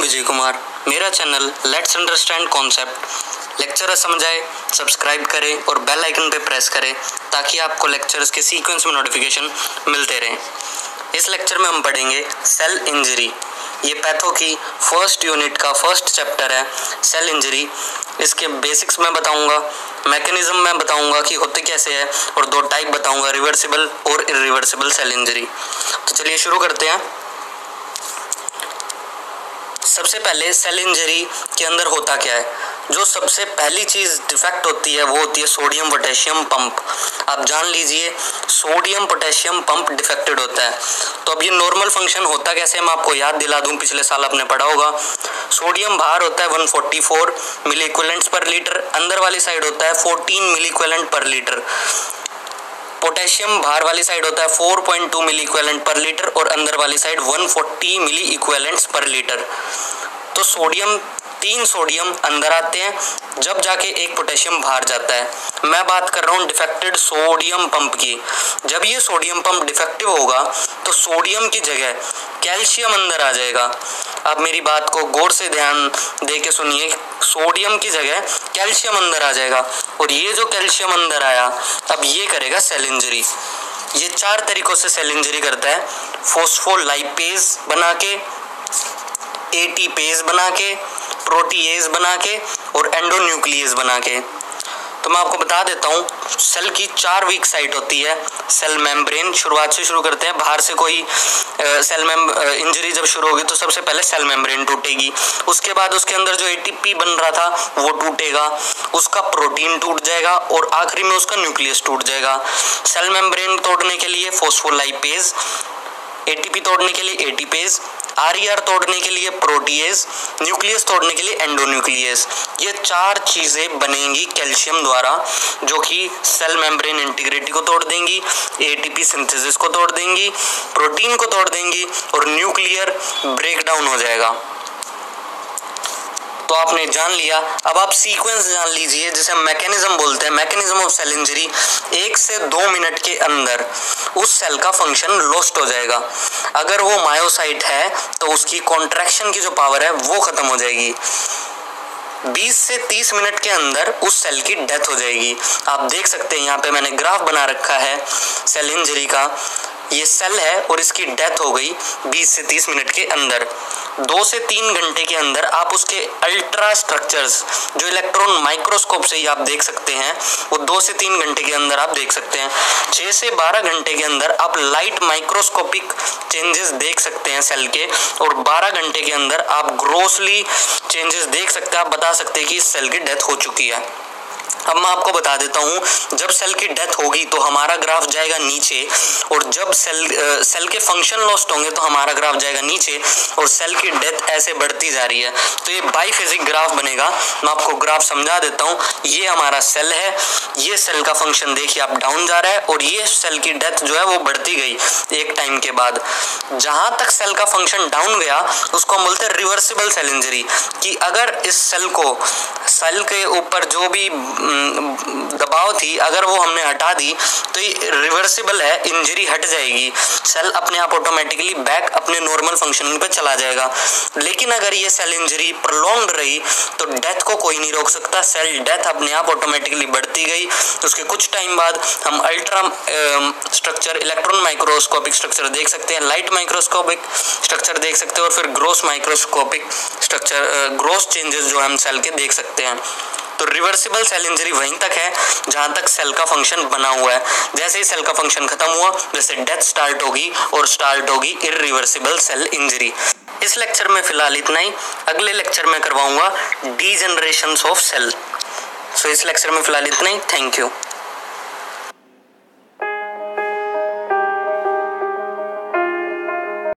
विजय कुमार मेरा channel let's understand concept lecture समझाए subscribe करें और बेल आइकन पे प्रेस करें ताकि आपको लेक्चर्स के सीक्वेंस में नोटिफिकेशन मिलते रहें। इस लेक्चर में हम पढ़ेंगे सेल इंजरी ये पैथो की फ़र्स्ट यूनिट का फ़र्स्ट चैप्टर है सेल इंजरी इसके बेसिक्स मैं बताऊँगा मैकेनिज्म मैं बताऊँगा कि होते कैसे है और दो टाइप बताऊँगा रिवर्सिबल और इरिवर्सिबल सेल इंजरी तो चलिए शुरू करते हैं। सबसे पहले सेल इंजरी के अंदर होता क्या है? जो सबसे पहली चीज़ डिफेक्ट होती है, वो होती है सोडियम पोटेशियम पंप आप जान लीजिए सोडियम पोटेशियम पंप डिफेक्टेड होता है। तो अब ये नॉर्मल फ़ंक्शन होता कैसे मैं आपको याद दिला दूँ, पिछले साल आपने पढ़ा होगा। सोडियम बाहर होता है 144 मिली इक्वलेंट्स पर लीटर अंदर वाली साइड होता है 14 milliequivalent per litre potassium बाहर वाली साइड होता है 4.2 मिली इक्वेलेंट पर लीटर और अंदर वाली साइड 140 मिली इक्वेलेंट्स पर लीटर तो सोडियम, तीन सोडियम अंदर आते हैं, जब जाके एक पोटेशियम बाहर जाता है। मैं बात कर रहा हूँ डिफेक्टेड सोडियम पंप की। जब ये सोडियम पंप डिफेक्टिव होगा तो सोडियम की जगह कैल्शियम अंदर आ जाएगा। अब मेरी बात को गौर से ध्यान दे के सुनिए, सोडियम की जगह कैल्शियम अंदर आ जाएगा। और ये जो कैल्शियम अंदर आया, अब ये करेगा सेल इंजरी। ये चार तरीकों से सेल इंजरी करता है। फोस्फोलाइपेज बना के एटीपेज बना के प्रोटीएज बना के और एंडोन्यूक्लियस बना के तो मैं आपको बता देता हूँ सेल की चार वीक साइट होती है सेल मेम्ब्रेन शुरुआत से शुरू करते हैं, बाहर से कोई सेल मेम इंजरी जब शुरू होगी तो सबसे पहले सेल मेम्ब्रेन टूटेगी। उसके बाद उसके अंदर जो एटीपी बन रहा था, वो टूटेगा। उसका प्रोटीन टूट जाएगा और आखिरी में उसका न्यूक्लियस टूट जाएगा। सेल मेम्ब्रेन तोड़ने के लिए फोस्फोलाइपेज एटीपी तोड़ने के लिए एटीपेज आर तोड़ने के लिए प्रोटीएज, न्यूक्लियस तोड़ने के लिए एंडोन्यूक्लियस। ये चार चीज़ें बनेंगी कैल्शियम द्वारा, जो कि सेल मेम्ब्रेन इंटीग्रिटी को तोड़ देंगी एटीपी सिंथेसिस को तोड़ देंगी, प्रोटीन को तोड़ देंगी और न्यूक्लियर ब्रेकडाउन हो जाएगा। तो आपने जान लिया। अब आप सीक्वेंस जान लीजिए, जिसे मैकेनिज्म बोलते हैं मैकेनिज्म ऑफ़ सेल इंजरी एक से दो मिनट के अंदर उस सेल का फ़ंक्शन लॉस्ट हो जाएगा। अगर वो मायोसाइट है तो उसकी कॉन्ट्रैक्शन की जो पावर है, वो ख़त्म हो जाएगी। 20 से 30 मिनट के अंदर उस सेल की डेथ हो जाएगी। आप देख सकते हैं, यहाँ पे मैंने ग्राफ बना रखा है सेल इंजरी का। ये सेल है और इसकी डेथ हो गई 20 से 30 मिनट के अंदर। दो से तीन घंटे के अंदर आप उसके अल्ट्रा स्ट्रक्चर्स, जो इलेक्ट्रॉन माइक्रोस्कोप से ही आप देख सकते हैं, वो दो से तीन घंटे के अंदर आप देख सकते हैं। छः से बारह घंटे के अंदर आप लाइट माइक्रोस्कोपिक चेंजेस देख सकते हैं सेल के, और बारह घंटे के अंदर आप ग्रोसली चेंजेस देख सकते हैं। आप बता सकते हैं कि इस सेल की डेथ हो चुकी है। अब मैं आपको बता देता हूँ, जब सेल की डेथ होगी तो हमारा ग्राफ जाएगा नीचे और जब सेल सेल के फ़ंक्शन लॉस्ट होंगे तो हमारा ग्राफ जाएगा नीचे और सेल की डेथ ऐसे बढ़ती जा रही है। तो ये बाईफिजिक ग्राफ बनेगा। मैं आपको ग्राफ समझा देता हूँ। ये हमारा सेल है। ये सेल का फ़ंक्शन देखिए आप डाउन जा रहा है और ये सेल की डेथ जो है वो बढ़ती गई एक टाइम के बाद। जहाँ तक सेल का फ़ंक्शन डाउन गया, उसको हम बोलते हैं रिवर्सिबल सेल इंजरी कि अगर इस सेल को सेल के ऊपर जो भी दबाव थी, अगर वो हमने हटा दी तो ये रिवर्सिबल है इंजरी हट जाएगी। सेल अपने आप ऑटोमेटिकली बैक अपने नॉर्मल फंक्शनिंग पे चला जाएगा। लेकिन अगर ये सेल इंजरी प्रोलॉन्ग रही तो डेथ को कोई नहीं रोक सकता। सेल डेथ अपने आप ऑटोमेटिकली बढ़ती गई। उसके कुछ टाइम बाद हम ultra structure electron microscopic structure देख सकते हैं। लाइट माइक्रोस्कोपिक स्ट्रक्चर देख सकते हैं और फिर gross microscopic structure gross changes जो हम सेल के देख सकते हैं। तो रिवर्सिबल सेल इंजरी वहीं तक है, जहाँ तक सेल का फ़ंक्शन बना हुआ है। जैसे ही सेल का फ़ंक्शन खत्म हुआ वैसे डेथ स्टार्ट होगी और स्टार्ट होगी इरिवर्सिबल सेल इंजरी इस लेक्चर में फ़िलहाल इतना ही। अगले लेक्चर में करवाऊँगा डी ऑफ़ सेल सो इस लेक्चर में फ़िलहाल इतना ही। Thank you